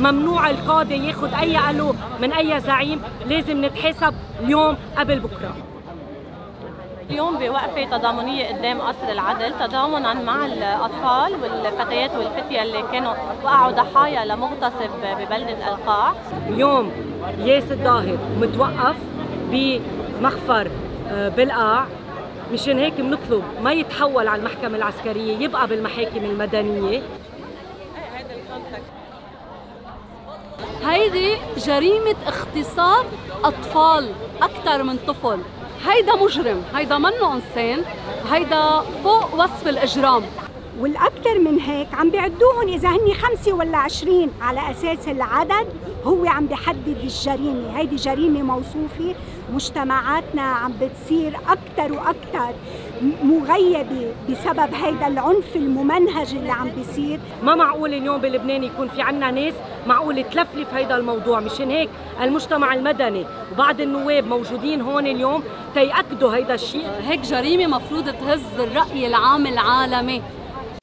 ممنوع القاضي ياخذ أي ألو من أي زعيم لازم نتحاسب اليوم قبل بكرة. اليوم بوقفة تضامنية قدام قصر العدل تضامنا مع الأطفال والفتيات والفتية اللي كانوا وقعوا ضحايا لمغتصب ببلدة القاع. اليوم ياس الظاهر متوقف بمخفر آه، بالقاع. مشان هيك بنطلب ما يتحول على المحكمة العسكرية يبقى بالمحاكم المدنية. هيدي جريمة اغتصاب أطفال أكثر من طفل. هيدا مجرم هيدا منه إنسان هيدا فوق وصف الإجرام. والأكثر من هيك عم بيعدوهم إذا هن خمسة ولا عشرين على أساس العدد هو عم بيحدد الجريمة. هيدي جريمة موصوفة مجتمعاتنا عم بتصير أكثر وأكثر مغيبة بسبب هيدا العنف الممنهج اللي عم بيصير. ما معقول اليوم بلبنان يكون في عنا ناس معقول تلفلف هيدا الموضوع؟ مشان هيك المجتمع المدني وبعض النواب موجودين هون اليوم تيأكدوا هيدا الشيء. هيك جريمة مفروض تهز الرأي العام العالمي.